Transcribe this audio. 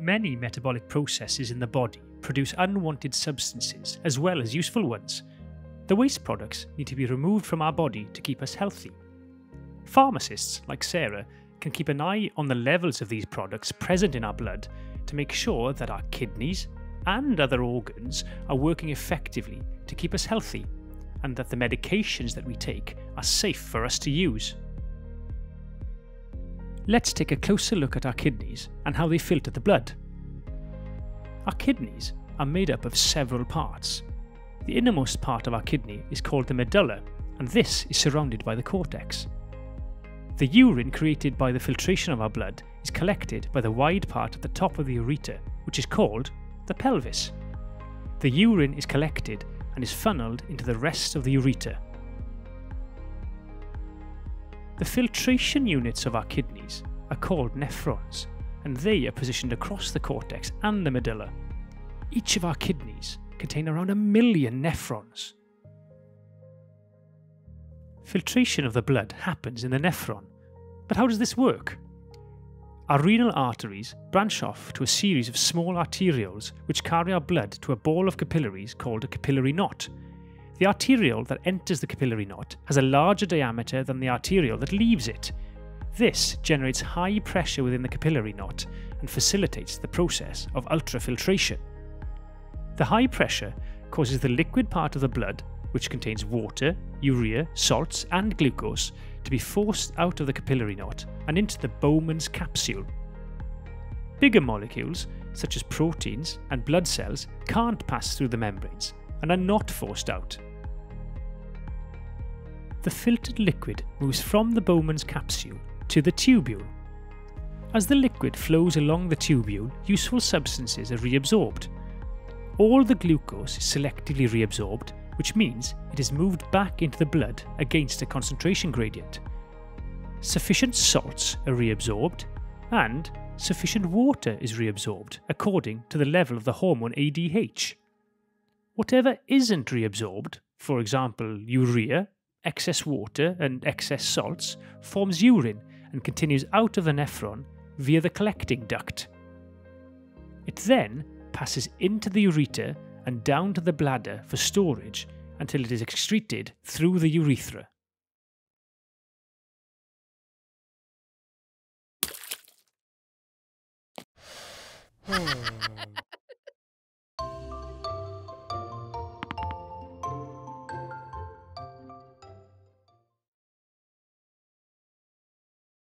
Many metabolic processes in the body produce unwanted substances as well as useful ones. The waste products need to be removed from our body to keep us healthy. Pharmacists, like Sarah, can keep an eye on the levels of these products present in our blood to make sure that our kidneys and other organs are working effectively to keep us healthy and that the medications that we take are safe for us to use. Let's take a closer look at our kidneys and how they filter the blood. Our kidneys are made up of several parts. The innermost part of our kidney is called the medulla, and this is surrounded by the cortex. The urine created by the filtration of our blood is collected by the wide part at the top of the ureter, which is called the pelvis. The urine is collected and is funneled into the rest of the ureter. The filtration units of our kidneys are called nephrons, and they are positioned across the cortex and the medulla. Each of our kidneys contain around a million nephrons. Filtration of the blood happens in the nephron, but how does this work? Our renal arteries branch off to a series of small arterioles which carry our blood to a ball of capillaries called a capillary knot. The arteriole that enters the capillary knot has a larger diameter than the arteriole that leaves it. This generates high pressure within the capillary knot and facilitates the process of ultrafiltration. The high pressure causes the liquid part of the blood, which contains water, urea, salts, and glucose, to be forced out of the capillary knot and into the Bowman's capsule. Bigger molecules, such as proteins and blood cells, can't pass through the membranes and are not forced out. The filtered liquid moves from the Bowman's capsule to the tubule. As the liquid flows along the tubule, useful substances are reabsorbed. All the glucose is selectively reabsorbed, which means it is moved back into the blood against a concentration gradient. Sufficient salts are reabsorbed, and sufficient water is reabsorbed according to the level of the hormone ADH. Whatever isn't reabsorbed, for example urea, excess water, and excess salts, forms urine and continues out of the nephron via the collecting duct. It then passes into the ureter and down to the bladder for storage until it is excreted through the urethra. Hmm.